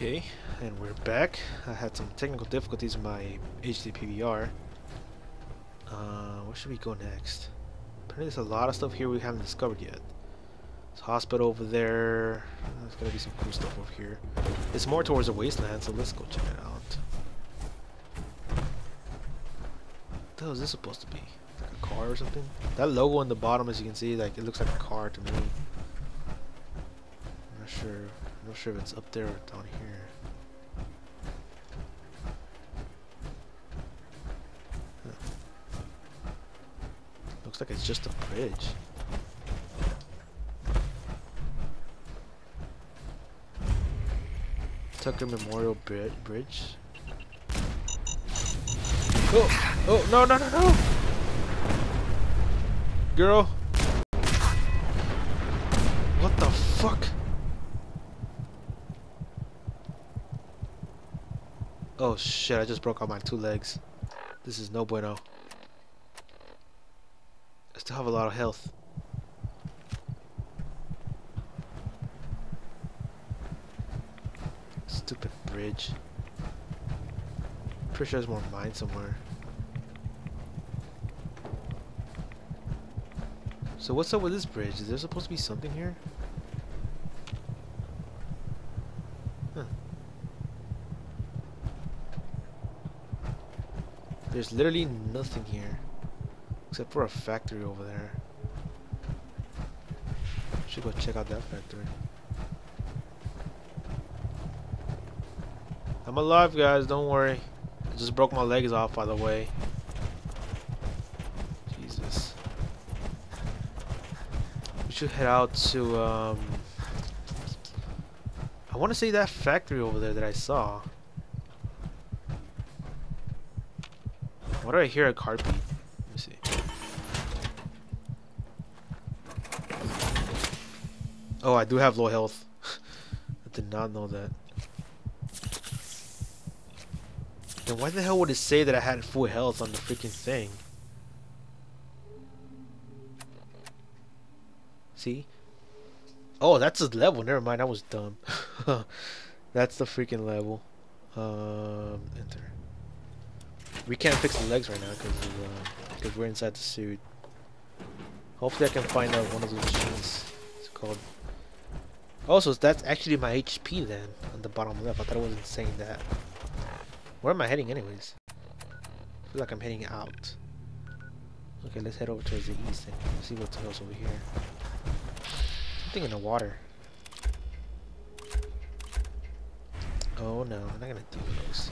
Okay, and we're back. I had some technical difficulties with my HD PVR. Uh, where should we go next? Apparently there's a lot of stuff here we haven't discovered yet. There's hospital over there. There's gonna be some cool stuff over here. It's more towards the wasteland, so let's go check it out. What the hell is this supposed to be? Like a car or something? That logo on the bottom, as you can see, like it looks like a car to me. I'm not sure. I'm not sure if it's up there or down here. Huh. Looks like it's just a bridge. Tucker Memorial Bri Bridge. Oh! Oh! No! No! No! No! Girl! What the fuck? Oh shit, I just broke out my two legs. This is no bueno. I still have a lot of health. Stupid bridge. Pretty sure there's more mine somewhere. So what's up with this bridge? Is there supposed to be something here? There's literally nothing here. Except for a factory over there. Should go check out that factory. I'm alive guys, don't worry. I just broke my legs off by the way. Jesus. We should head out to um I wanna see that factory over there that I saw. Why do I hear a car beat? Let me see. Oh, I do have low health. I did not know that. Then why the hell would it say that I had full health on the freaking thing? See? Oh, that's the level. Never mind, I was dumb. that's the freaking level. Um, enter. We can't fix the legs right now because uh, we're inside the suit. Hopefully I can find out one of those machines. It's called. Also, that's actually my HP then on the bottom left. I thought I wasn't saying that. Where am I heading anyways? I feel like I'm heading out. Okay, let's head over towards the east and see what's else over here. Something in the water. Oh no, I'm not gonna do those.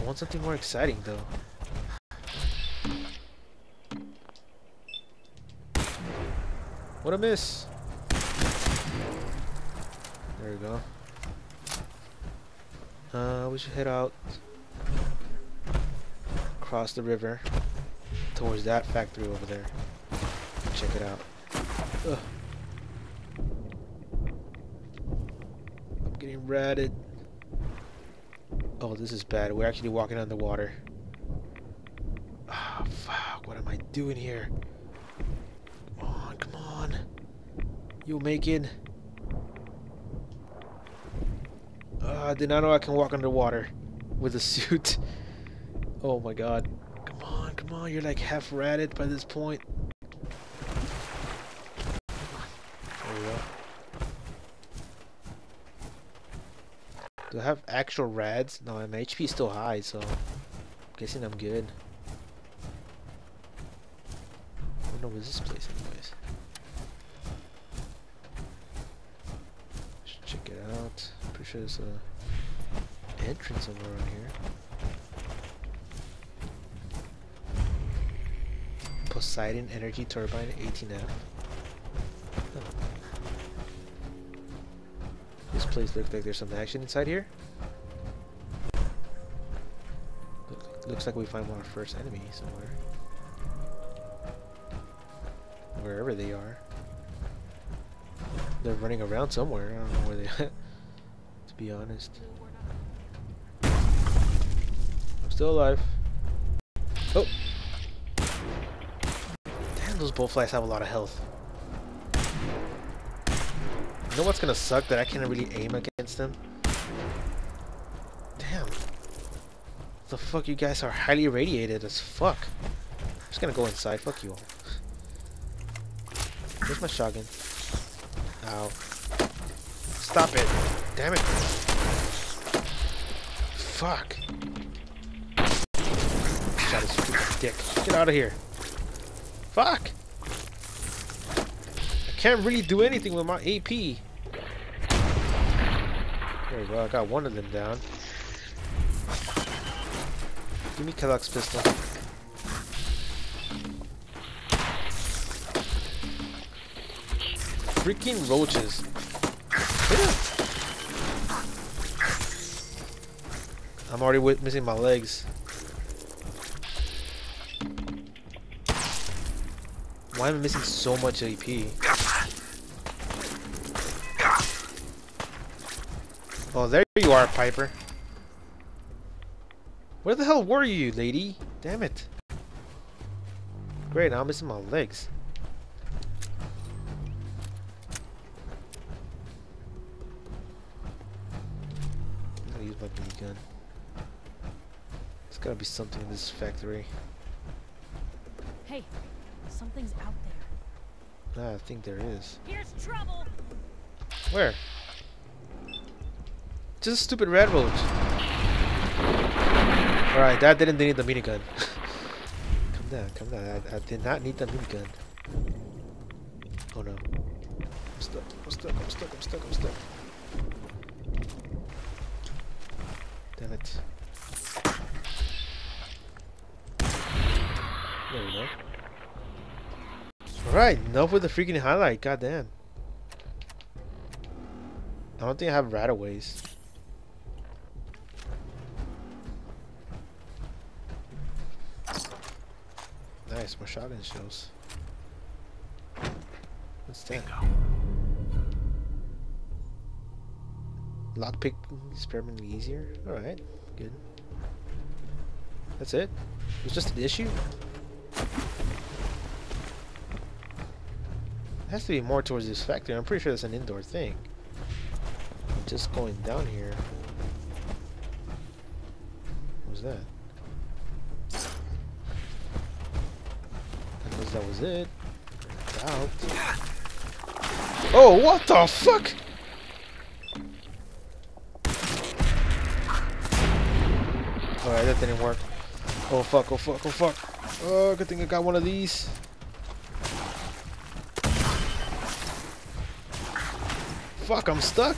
I want something more exciting though. What a miss! There we go. Uh, we should head out across the river towards that factory over there. Check it out. Ugh. I'm getting ratted. Oh, this is bad. We're actually walking underwater. Ah, oh, fuck. What am I doing here? Come on, come on. You making? Uh, I did not know I can walk underwater with a suit. Oh my god. Come on, come on. You're like half ratted by this point. There we go. I have actual rads? No, my HP is still high, so I'm guessing I'm good. Know where's this place anyways. Should check it out. Pretty sure there's a entrance somewhere around here. Poseidon Energy Turbine 18F. Place looks like there's some action inside here. Look, looks like we find our first enemy somewhere. Wherever they are. They're running around somewhere. I don't know where they are, to be honest. I'm still alive. Oh! Damn, those bloatflies have a lot of health. Know what's gonna suck? That I can't really aim against them. Damn. The fuck, you guys are highly irradiated as fuck. I'm just gonna go inside. Fuck you all. Where's my shotgun? Ow. Stop it. Damn it. Fuck. Shot his stupid dick. Get out of here. Fuck. I can't really do anything with my AP. I got one of them down. Give me Kellogg's pistol. Freaking roaches. I'm already missing my legs. Why am I missing so much AP? Oh, there you are, Piper. Where the hell were you, lady? Damn it. Great, now I'm missing my legs. I'm gonna use my minigun. There's gotta be something in this factory. Hey, something's out there. Ah, I think there is. Here's trouble. Where? Just stupid radroach. Alright, that didn't need the minigun. come down, come down. I, I, did not need the minigun. Oh no. I'm stuck, I'm stuck, I'm stuck, I'm stuck, I'm stuck. Damn it. There we go. Alright, enough with the freaking highlight, goddamn. I don't think I have RadAways. Nice, more shotgun shells. What's that? Lockpick is permanently easier? Alright, good. That's it? It's just an issue? It has to be more towards this factory. I'm pretty sure that's an indoor thing. I'm Just going down here. What was that? Because that was it. Out. Oh, what the fuck? Alright, that didn't work. Oh fuck, oh fuck, oh fuck. Oh, good thing I got one of these. Fuck, I'm stuck.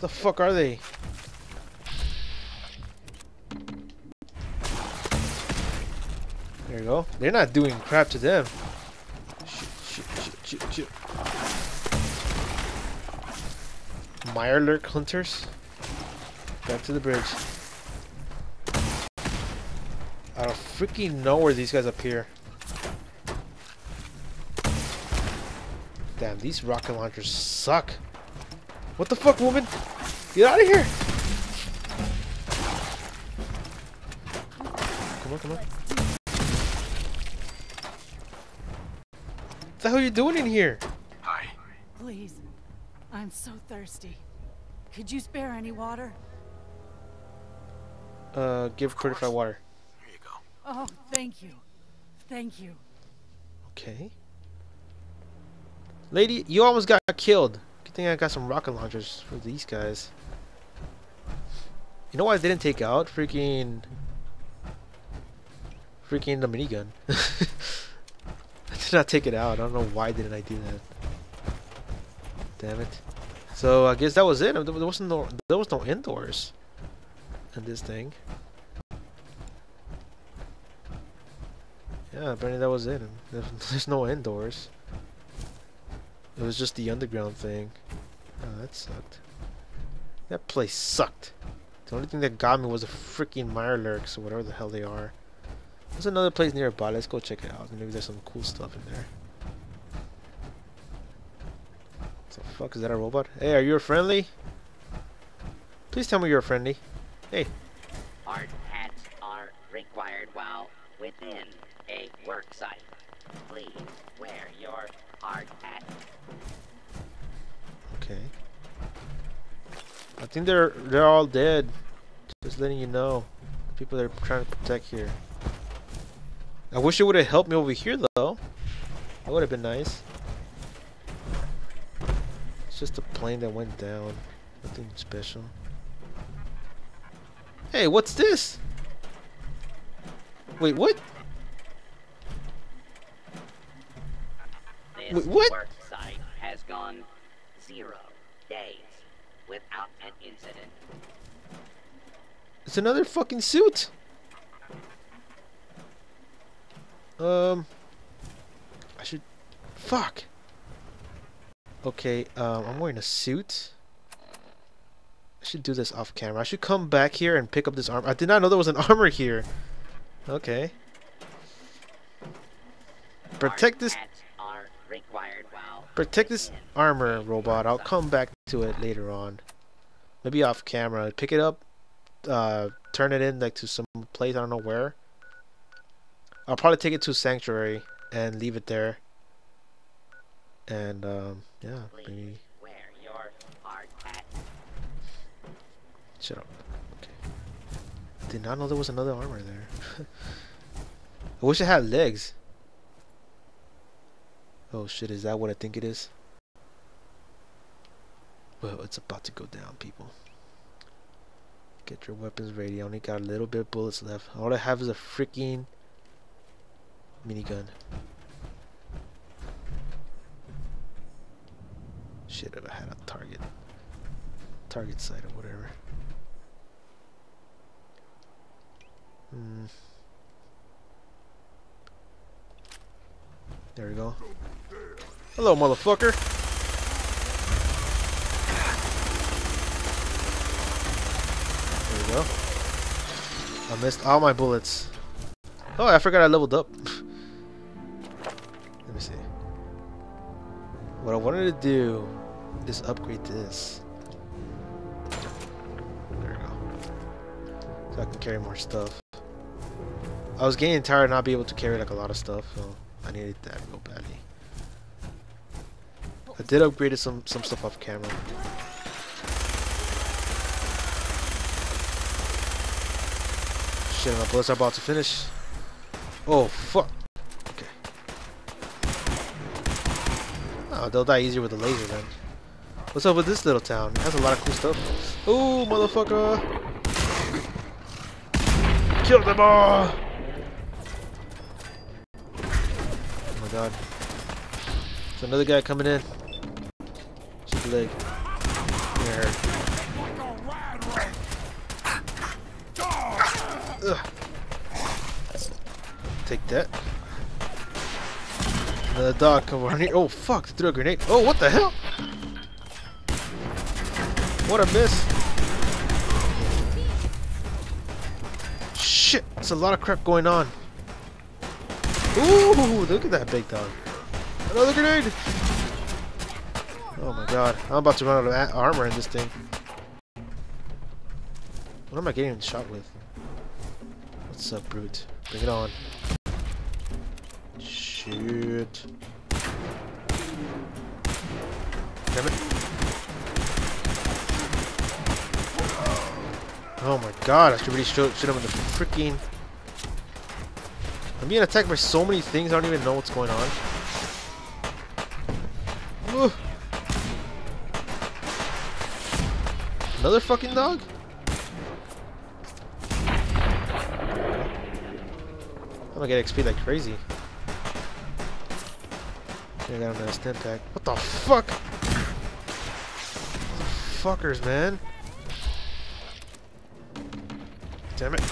The fuck are they? Go. They're not doing crap to them. Shoot, shoot. Mirelurk hunters. Back to the bridge. I don't freaking know where these guys appear. Damn, these rocket launchers suck. What the fuck, woman? Get out of here! Come on, come on. The hell are you doing in here? Hi. Please. I'm so thirsty. Could you spare any water? Uh, give certified water. Here you go. Oh, thank you. Thank you. Okay. Lady, you almost got killed. Good thing I got some rocket launchers for these guys. You know why I didn't take out? Freaking... Freaking the minigun. I did not take it out. I don't know why didn't I do that. Damn it. So I guess that was it. There wasn't no there was no indoors in this thing. Yeah, apparently that was it. There's, there's no indoors. It was just the underground thing. Oh, that sucked. That place sucked. The only thing that got me was the freaking Mirelurks or whatever the hell they are. There's another place nearby. Let's go check it out. Maybe there's some cool stuff in there. What the fuck? Is that a robot? Hey, are you friendly? Please tell me you're friendly. Hey. Hard hats are required while within a work site. Please wear your hard hat. Okay. I think they're they're all dead. Just letting you know. The people they're trying to protect here. I wish it would have helped me over here though. That would have been nice. It's just a plane that went down. Nothing special. Hey, what's this? Wait, what? This Wait, what? work site has gone zero days without an incident. It's another fucking suit. Um, I should. Fuck. Okay, um, I'm wearing a suit. I should do this off camera. I should come back here and pick up this armor. I did not know there was an armor here. Okay. Protect this. Hard hats are required while Protect this armor, robot. I'll come back to it later on. Maybe off camera. Pick it up, uh, turn it in like to some place I don't know where. I'll probably take it to Sanctuary and leave it there. And um, yeah, maybe shut up. Okay. Did not know there was another armor there. I wish it had legs. Oh shit! Is that what I think it is? Well, it's about to go down, people. Get your weapons ready. I only got a little bit of bullets left. All I have is a freaking minigun. Shit, if I had a target. Target sight or whatever. Hmm. There we go. Hello, motherfucker. There we go. I missed all my bullets. Oh, I forgot I leveled up. What I wanted to do is upgrade this. There we go. So I can carry more stuff. I was getting tired of not being able to carry like a lot of stuff, so I needed that real badly. I did upgrade some some stuff off camera. Shit, my bullets are about to finish. Oh fuck. Okay. They'll die easier with the laser then. What's up with this little town? It has a lot of cool stuff. Oh, motherfucker! Kill them all! Oh my god. There's another guy coming in. Shoot the leg. Ugh. Take that. Here. Oh fuck! Threw a grenade. Oh what the hell? What a miss! Shit! There's a lot of crap going on. Ooh! Look at that big dog. Another grenade! Oh my god. I'm about to run out of armor in this thing. What am I getting shot with? What's up, brute? Bring it on. Shit. Damn it. Oh my god, I should really shoot, shoot him in the freaking... I'm being attacked by so many things, I don't even know what's going on. Ugh. Another fucking dog? I'm gonna get XP like crazy. I got another stim pack. What the fuck? Fuckers, man. Damn it.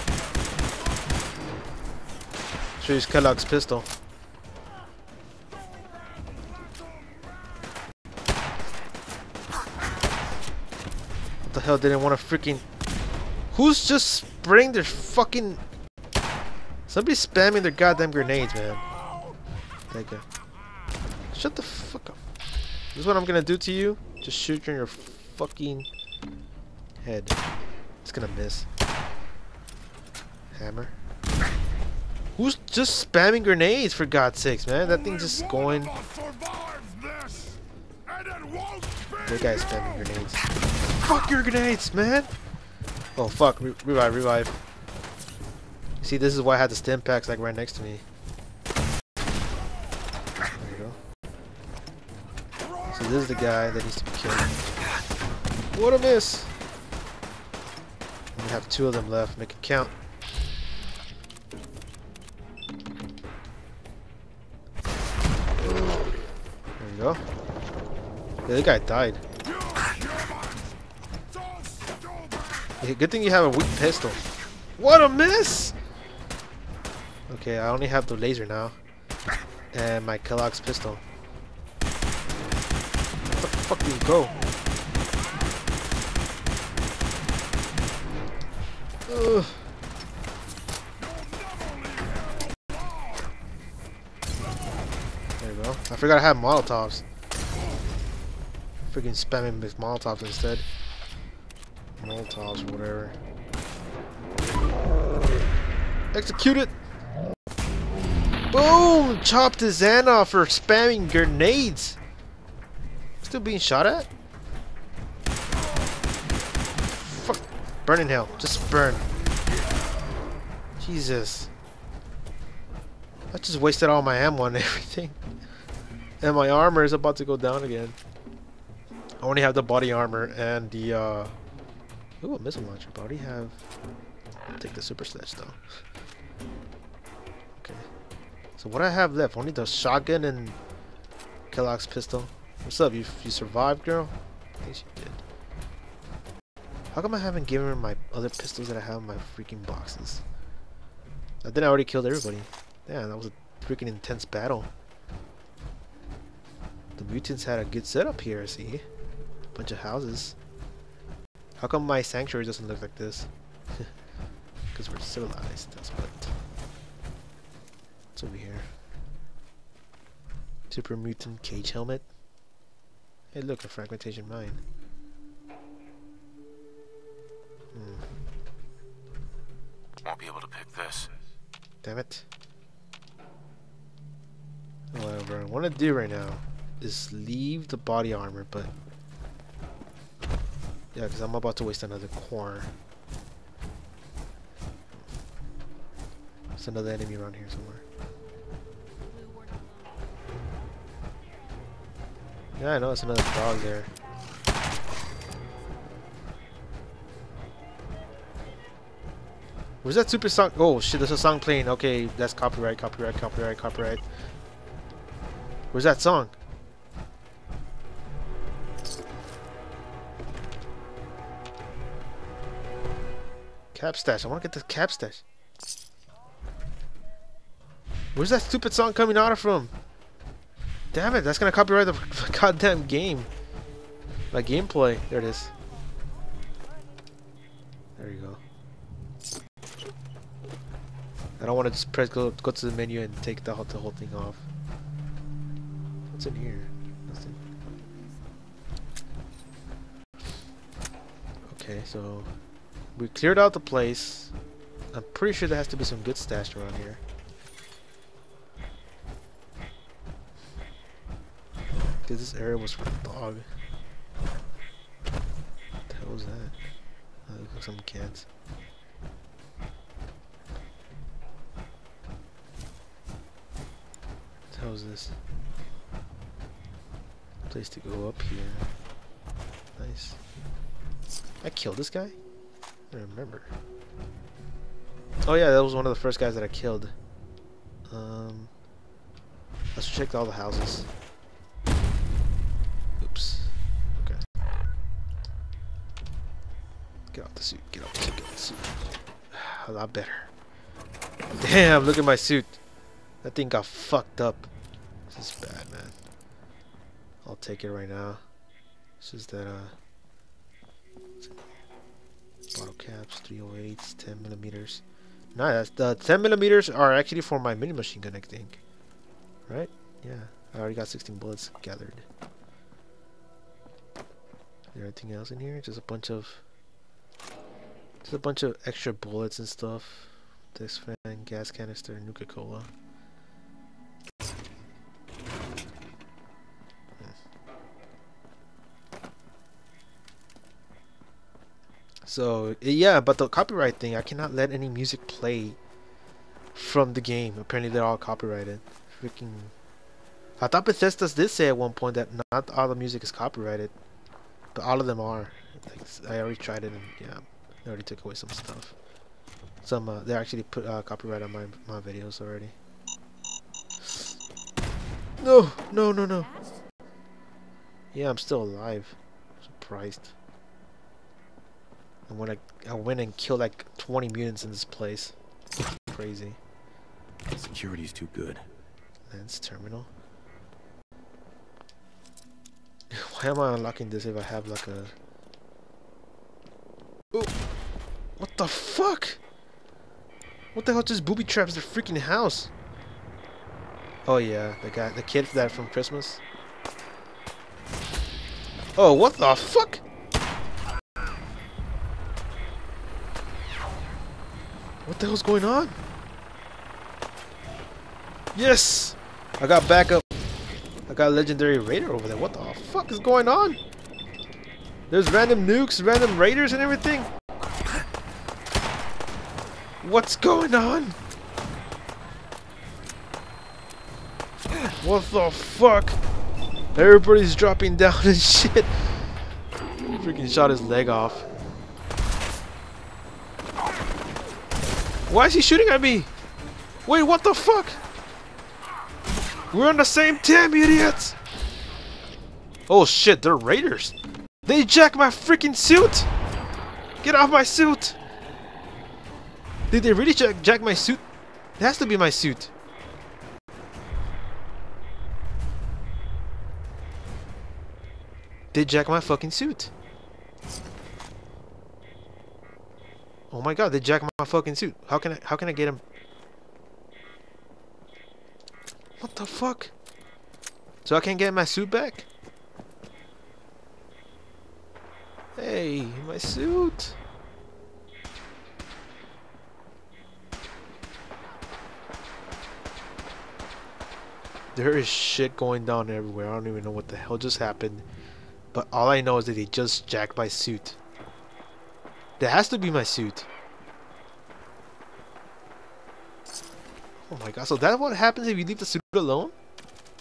Should use Kellogg's pistol. What the hell didn't want to freaking... Who's just spraying their fucking... Somebody's spamming their goddamn grenades, man. That guy. Shut the fuck up. This is what I'm gonna do to you. Just shoot you in your fucking head. It's gonna miss. Hammer. Who's just spamming grenades for God's sakes, man? That thing's just going. The guy's spamming grenades. Fuck your grenades, man! Oh fuck, Re revive, revive. See, this is why I had the stim packs like right next to me. There you go. So this is the guy that needs to be killed. What a miss! We have two of them left, make it count. There you go. Yeah, the guy died. Yeah, good thing you have a weak pistol. What a miss! Okay, I only have the laser now. And my Kellogg's pistol. Fuck do you go? Ugh. There you go. I forgot I have Molotovs. Freaking spamming with Molotovs instead. Molotovs whatever. Execute it! Boom! Chopped his hand off for spamming grenades! Still being shot at? Fuck. Burn in hell. Just burn. Jesus. I just wasted all my ammo and everything. And my armor is about to go down again. I only have the body armor and the uh Ooh, a missile launcher, but I already have I'll take the super sledge though. Okay. So what I have left, only the shotgun and Kellogg's pistol. What's up? You you survived, girl? I think she did. How come I haven't given her my other pistols that I have in my freaking boxes? I think I already killed everybody. Damn, that was a freaking intense battle. The mutants had a good setup here, see? Bunch of houses. How come my sanctuary doesn't look like this? Because we're civilized, that's what. What's over here? Super mutant cage helmet. Hey look, a fragmentation mine. Hmm. Won't be able to pick this. Damn it. Whatever I want to do right now is leave the body armor, but yeah, because I'm about to waste another core. There's another enemy around here somewhere. Yeah, I know it's another dog there. Was that super song? Oh shit, there's a song playing. Okay, that's copyright, copyright, copyright, copyright. Where's that song? Cap stash. I want to get the cap stash. Where's that stupid song coming out of from? Damn it, that's gonna copyright the goddamn game. My gameplay. There it is. There you go. I don't want to just press go go to the menu and take the whole, the whole thing off. What's in here? Nothing. Okay, so we cleared out the place. I'm pretty sure there has to be some good stashed around here. Cause this area was for the dog. What the hell was that? Oh, looks like some cats. What the hell is this? Place to go up here. Nice. I killed this guy? I remember. Oh yeah, that was one of the first guys that I killed. Um, let's check all the houses. Oops. Okay. Get off the suit. Get off the suit. Get off the suit. A lot better. Damn! Look at my suit. That thing got fucked up. This is bad, man. I'll take it right now. This is that uh. Bottle caps, 308s, 10 millimeters. Nah, that's the 10 millimeters are actually for my mini machine gun, I think. Right? Yeah, I already got 16 bullets gathered. Is there anything else in here? Just a bunch of, just a bunch of extra bullets and stuff. This fan, gas canister, Nuka Cola. So yeah, but the copyright thing, I cannot let any music play from the game. Apparently, they're all copyrighted. Freaking. I thought Bethesda did say at one point that not all the music is copyrighted, but all of them are. Like, I already tried it, and yeah, they already took away some stuff. Some uh, they actually put uh, copyright on my my videos already. No, no, no, no. Yeah, I'm still alive. Surprised. And when I I went and killed like 20 mutants in this place. Crazy. Security's too good. Lance terminal. Why am I unlocking this if I have like a... Oh! What the fuck? What the hell just booby traps the freaking house? Oh yeah, the guy, the kid that from Christmas. Oh, what the fuck? What the hell's going on? Yes! I got backup. I got legendary raider over there. What the fuck is going on? There's random nukes, random raiders and everything. What's going on? What the fuck? Everybody's dropping down and shit. Freaking shot his leg off. Why is he shooting at me? Wait, what the fuck? We're on the same team, idiots! Oh shit, they're raiders. They jacked my freaking suit! Get off my suit! Did they really jack, jack my suit? It has to be my suit. They jack my fucking suit. Oh my god, they jack my fucking suit. How can I how can I get him? What the fuck? So I can't get my suit back? Hey, my suit. There is shit going down everywhere. I don't even know what the hell just happened. But all I know is that they just jacked my suit. That has to be my suit. Oh my god, so that's what happens if you leave the suit alone?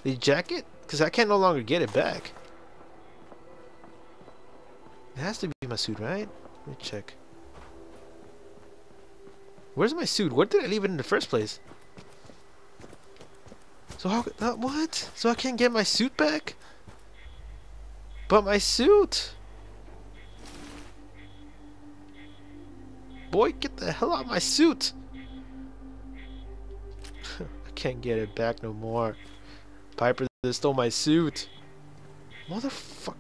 They jack it? Because I can no longer get it back. It has to be my suit, right? Let me check. Where's my suit? Where did I leave it in the first place? So how... Uh, what? So I can't get my suit back? But my suit... Boy, get the hell out of my suit! I can't get it back no more. Piper stole my suit. Motherfucker.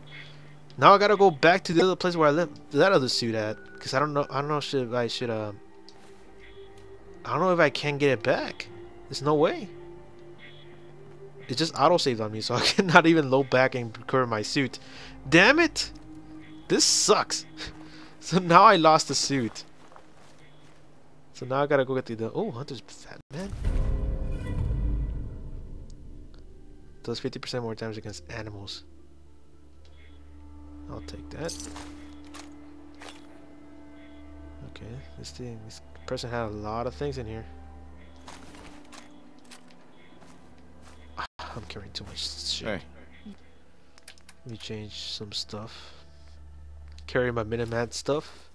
Now I gotta go back to the other place where I left that other suit at. Cause I don't know I don't know if I should um I don't know if I can get it back. There's no way. It just auto saved on me so I cannot even load back and procure my suit. Damn it! This sucks. so now I lost the suit. So now I gotta go get the, the oh Hunter's fat man. Does 50% more damage against animals. I'll take that. Okay, this thing this person had a lot of things in here. I'm carrying too much shit. Hey. Let me change some stuff. Carry my Miniman stuff.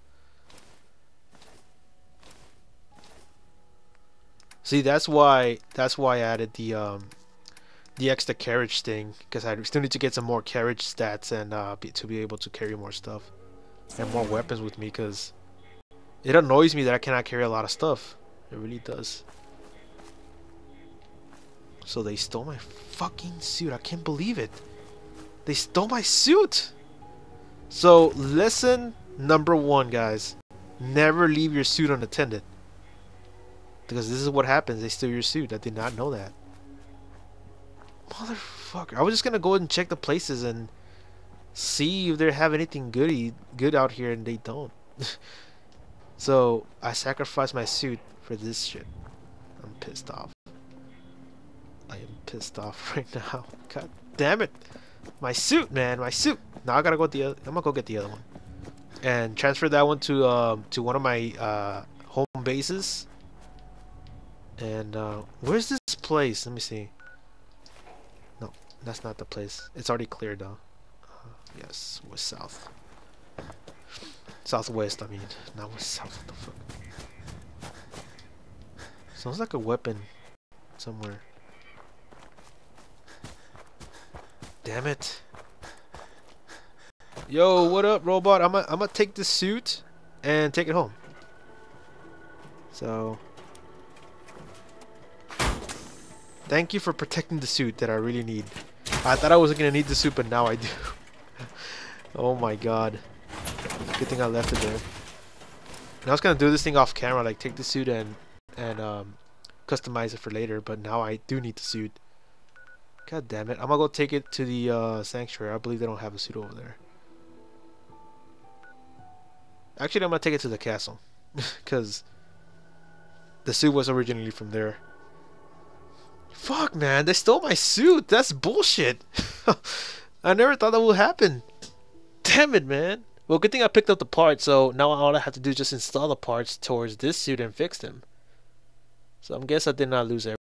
See, that's why that's why I added the um the extra carriage thing because I still need to get some more carriage stats and uh, be, to be able to carry more stuff and more weapons with me because it annoys me that I cannot carry a lot of stuff. It really does. So they stole my fucking suit. I can't believe it. They stole my suit. So lesson number one, guys. Never leave your suit unattended. Because this is what happens. They steal your suit. I did not know that. Motherfucker. I was just going to go and check the places and see if they have anything goody, good out here and they don't. so I sacrificed my suit for this shit. I'm pissed off. Pissed off right now. God damn it. My suit, man. My suit. Now I gotta go the other. I'm gonna go get the other one. and transfer that one to um to one of my uh home bases. And uh, where's this place? Let me see. No, that's not the place. It's already cleared though. Uh, yes, west south. Southwest, I mean, not west south. What the fuck? Sounds like a weapon somewhere. Damn it. Yo, what up, robot? I'm gonna I'm take this suit and take it home. So, thank you for protecting the suit that I really need. I thought I wasn't gonna need the suit, but now I do. oh my god. Good thing I left it there. And I was gonna do this thing off camera, like take the suit and and um, customize it for later, but now I do need the suit. God damn it. I'm gonna go take it to the uh, sanctuary. I believe they don't have a suit over there. Actually, I'm gonna take it to the castle. Because the suit was originally from there. Fuck, man. They stole my suit. That's bullshit. I never thought that would happen. Damn it, man. Well, good thing I picked up the parts, so now all I have to do is just install the parts towards this suit and fix them. So I'm guess I did not lose everything.